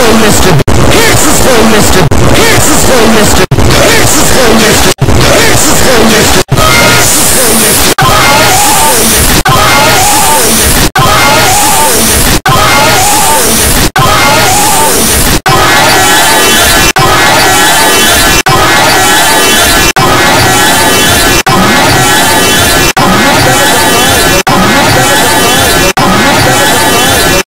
Mr. Here's his phone, Mr. Here's his phone, Mr.